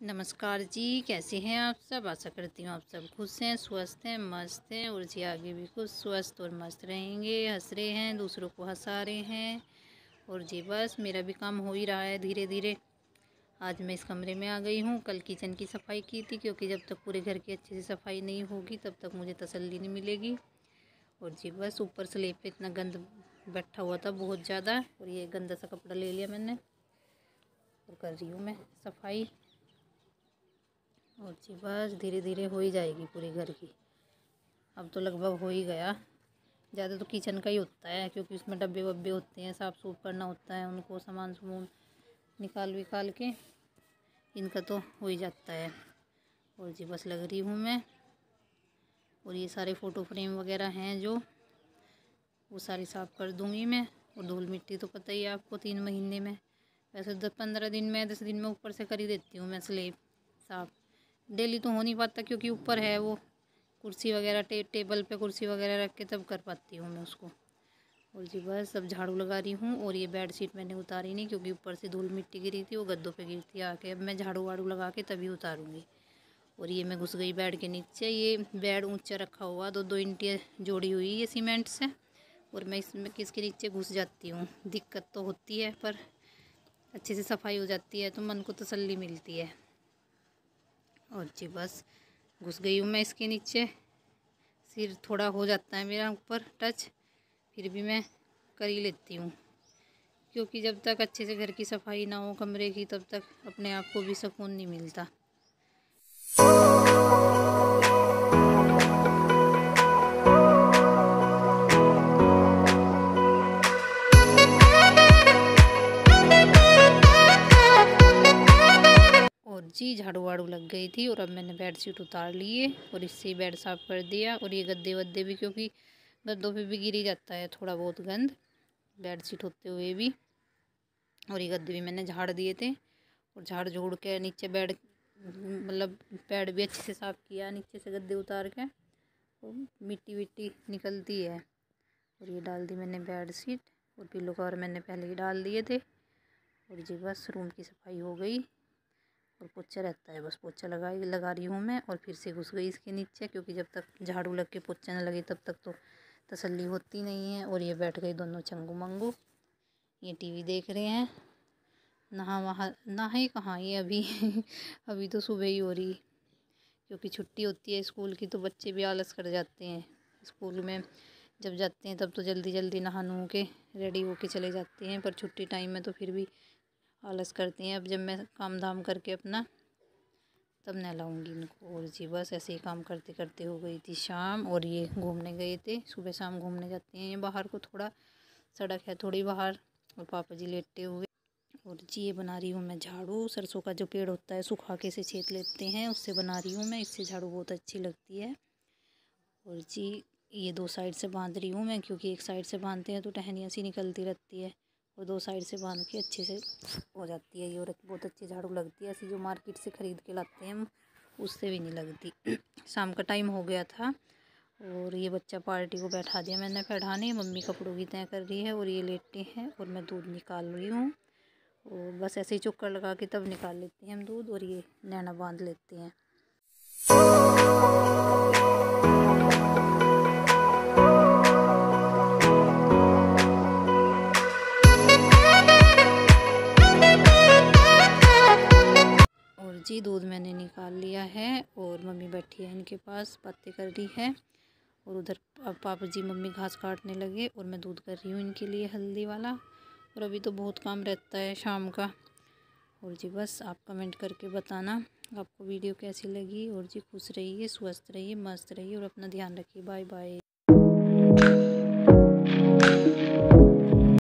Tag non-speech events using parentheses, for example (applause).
नमस्कार जी, कैसे हैं आप सब? आशा करती हूँ आप सब खुश हैं, स्वस्थ हैं, मस्त हैं और जी आगे भी खुश स्वस्थ और मस्त रहेंगे। हंस रहे हैं, दूसरों को हंसा रहे हैं और जी बस, मेरा भी काम हो ही रहा है धीरे धीरे आज मैं इस कमरे में आ गई हूँ। कल किचन की सफ़ाई की थी, क्योंकि जब तक पूरे घर की अच्छे से सफ़ाई नहीं होगी, तब तक मुझे तसल्ली नहीं मिलेगी। और जी बस, ऊपर स्लेब पे इतना गंद बैठा हुआ था बहुत ज़्यादा, और ये गंदा सा कपड़ा ले लिया मैंने। और कर रही हूँ मैं सफ़ाई। और जी बस धीरे धीरे हो ही जाएगी पूरे घर की। अब तो लगभग हो ही गया। ज़्यादा तो किचन का ही होता है, क्योंकि उसमें डब्बे वब्बे होते हैं, साफ़ सूफ करना होता है, उनको सामान सामान निकाल विकाल के इनका तो हो ही जाता है। और जी बस लग रही हूँ मैं। और ये सारे फ़ोटो फ्रेम वगैरह हैं जो, वो सारी साफ़ कर दूँगी मैं। और धूल मिट्टी तो पता ही है आपको, तीन महीने में। वैसे दस पंद्रह दिन में, दस दिन में ऊपर से कर ही देती हूँ मैं स्लेब साफ़। डेली तो हो नहीं पाता क्योंकि ऊपर है वो कुर्सी वगैरह टे, टेबल पे कुर्सी वगैरह रख के तब कर पाती हूँ मैं उसको। और जी बस अब झाड़ू लगा रही हूँ और ये बेड शीट मैंने उतारी नहीं क्योंकि ऊपर से धूल मिट्टी गिरी थी वो गद्दों पे गिरती आके। अब मैं झाड़ू वाड़ू लगा के तभी उतारूँगी। और ये मैं घुस गई बेड के नीचे। ये बेड ऊँचा रखा हुआ दो दो इंटियाँ जोड़ी हुई है सीमेंट से। और मैं इसमें किसके नीचे घुस जाती हूँ? दिक्कत तो होती है पर अच्छे से सफ़ाई हो जाती है तो मन को तसल्ली मिलती है। और जी बस घुस गई हूँ मैं इसके नीचे। सिर थोड़ा हो जाता है मेरा ऊपर टच, फिर भी मैं कर ही लेती हूँ। क्योंकि जब तक अच्छे से घर की सफ़ाई ना हो कमरे की, तब तक अपने आप को भी सुकून नहीं मिलता। जी झाड़ू वाड़ू लग गई थी और अब मैंने बेड शीट उतार लिए और इससे ही बेड साफ़ कर दिया और ये गद्दे वद्दे भी क्योंकि गद्दों पे भी गिर जाता है थोड़ा बहुत गंद बेड शीट होते हुए भी। और ये गद्दे भी मैंने झाड़ दिए थे और झाड़ झोड़ के नीचे बेड मतलब बेड भी अच्छे से साफ़ किया, नीचे से गद्दे उतार के तो मिट्टी विट्टी निकलती है। और ये डाल दी मैंने बेड शीट और पिलो कवर मैंने पहले ही डाल दिए थे और जी बस रूम की सफ़ाई हो गई। और पोचा रहता है, बस पोचा लगा लगा रही हूँ मैं और फिर से घुस गई इसके नीचे क्योंकि जब तक झाड़ू लग के पोचा न लगे तब तक तो तसल्ली होती नहीं है और ये बैठ गई दोनों चंगू मंगू। ये टीवी देख रहे हैं। नहा वहाँ नहा ही कहाँ ये अभी? (laughs) अभी तो सुबह ही हो रही। क्योंकि छुट्टी होती है स्कूल की तो बच्चे भी आलस कर जाते हैं। स्कूल में जब जाते हैं तब तो जल्दी जल्दी नहा नू के रेडी होके चले जाते हैं, पर छुट्टी टाइम में तो फिर भी आलस करती हैं। अब जब मैं काम धाम करके अपना, तब नहलाऊँगी इनको और जी, बस ऐसे ही काम करते करते हो गई थी शाम और ये घूमने गए थे। सुबह शाम घूमने जाते हैं। ये बाहर को थोड़ा सड़क है थोड़ी बाहर और पापा जी लेटे हुए और जी, ये बना रही हूँ मैं झाड़ू। सरसों का जो पेड़ होता है, सुखा के से छेद लेते हैं। उससे बना रही हूँ मैं। इससे झाड़ू बहुत अच्छी लगती है। और जी, ये दो साइड से बाँध रही हूँ मैं क्योंकि एक साइड से बांधते हैं तो टहनियाँ सी निकलती रहती है। और दो साइड से बाँध के अच्छे से हो जाती है ये, और बहुत अच्छी झाड़ू लगती है। ऐसी जो मार्केट से ख़रीद के लाते हैं हम, उससे भी नहीं लगती। (clears throat) शाम का टाइम हो गया था, और ये बच्चा पार्टी को बैठा दिया मैंने बैठाने। मम्मी कपड़ों की तय कर रही है, और ये लेटे हैं, और मैं दूध निकाल रही हूँ। और बस ऐसे ही चुक्कर लगा के तब निकाल लेते हैं हम दूध, और ये नैना बाँध लेते हैं। जी, दूध मैंने निकाल लिया है और मम्मी बैठी है इनके पास, बातें कर रही है और उधर पापा जी मम्मी घास काटने लगे और मैं दूध कर रही हूँ इनके लिए हल्दी वाला और अभी तो बहुत काम रहता है शाम का। और जी बस आप कमेंट करके बताना आपको वीडियो कैसी लगी और जी खुश रहिए, स्वस्थ रहिए, मस्त रहिए और अपना ध्यान रखिए। Bye bye